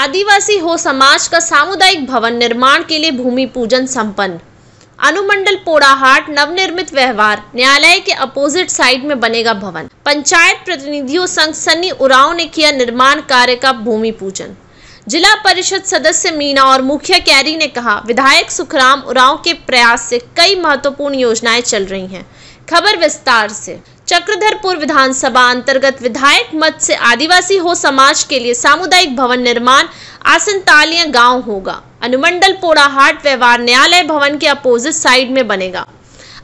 आदिवासी हो समाज का सामुदायिक भवन निर्माण के लिए भूमि पूजन संपन्न। अनुमंडल पोड़ाहाट नवनिर्मित व्यवहार न्यायालय के अपोजिट साइड में बनेगा भवन। पंचायत प्रतिनिधियों संघ सन्नी उराव ने किया निर्माण कार्य का भूमि पूजन। जिला परिषद सदस्य मीना और मुखिया कैरी ने कहा, विधायक सुखराम उराव के प्रयास से कई महत्वपूर्ण योजनाएँ चल रही हैं। खबर विस्तार से। चक्रधरपुर विधानसभा अंतर्गत विधायक मत से आदिवासी हो समाज के लिए सामुदायिक भवन निर्माण, आसन तालिया गाँव होगा। अनुमंडल पोड़ाहाट व्यवहार न्यायालय भवन के अपोजिट साइड में बनेगा।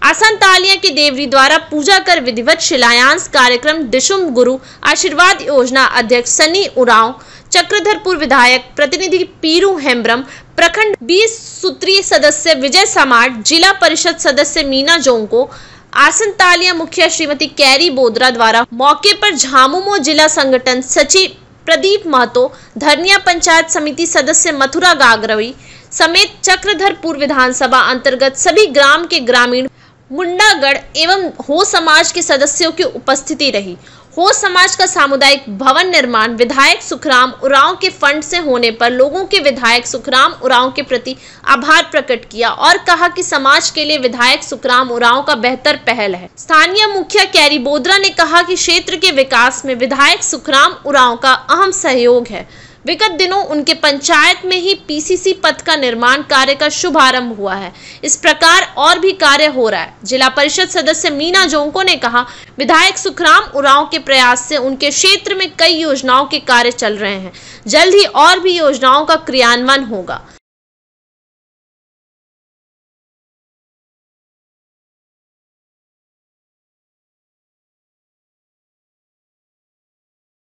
आसन तालिया की देवरी द्वारा पूजा कर विधिवत शिलान्यास कार्यक्रम दिशुम गुरु आशीर्वाद योजना अध्यक्ष सनी उराव चक्रधरपुर विधायक प्रतिनिधि पीरू हेम्ब्रम, प्रखंड 20 सूत्रीय सदस्य विजय समाट, जिला परिषद सदस्य मीना जोंको आसन तालिया मुखिया श्रीमती कैरी बोदरा द्वारा मौके पर झामुमो जिला संगठन सचिव प्रदीप महतो, धरनिया पंचायत समिति सदस्य मथुरा गागरवी समेत चक्रधरपुर विधानसभा अंतर्गत सभी ग्राम के ग्रामीण मुंडागढ़ एवं हो समाज के सदस्यों की उपस्थिति रही। हो समाज का सामुदायिक भवन निर्माण, विधायक सुखराम उराव के फंड से होने पर लोगों के विधायक सुखराम उराव के प्रति आभार प्रकट किया और कहा कि समाज के लिए विधायक सुखराम उराव का बेहतर पहल है। स्थानीय मुखिया कैरी बोदरा ने कहा कि क्षेत्र के विकास में विधायक सुखराम उराव का अहम सहयोग है। विगत दिनों उनके पंचायत में ही पीसीसी पथ का निर्माण कार्य का शुभारंभ हुआ है। इस प्रकार और भी कार्य हो रहा है। जिला परिषद सदस्य मीना जोंको ने कहा, विधायक सुखराम उराव के प्रयास से उनके क्षेत्र में कई योजनाओं के कार्य चल रहे हैं। जल्द ही और भी योजनाओं का क्रियान्वयन होगा।